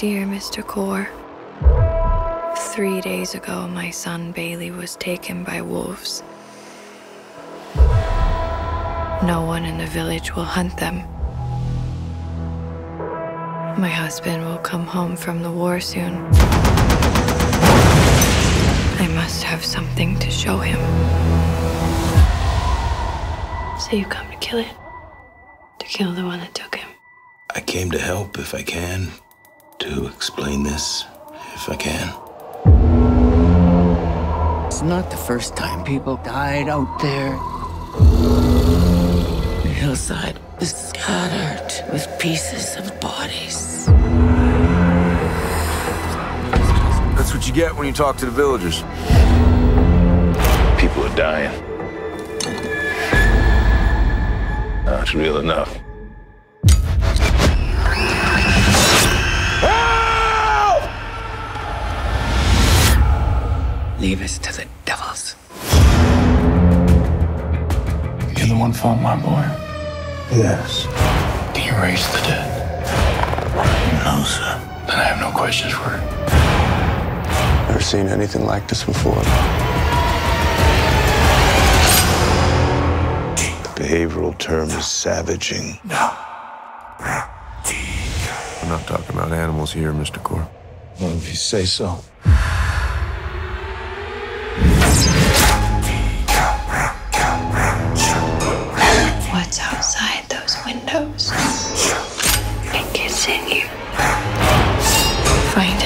Dear Mr. Core, three days ago, my son Bailey was taken by wolves. No one in the village will hunt them. My husband will come home from the war soon. I must have something to show him. So you come to kill it? To kill the one that took him? I came to help if I can, to explain this if I can. It's not the first time people died out there. The hillside is scattered with pieces of bodies. That's what you get when you talk to the villagers. People are dying. Now it's real enough. Leave us to the devils. You're the one fought my boy. Yes. Can you raise the dead? No, sir. Then I have no questions for it. Never seen anything like this before. The behavioral term is savaging. No. I'm not talking about animals here, Mr. Core. Well, if you say so. windows and kissing you. Fine.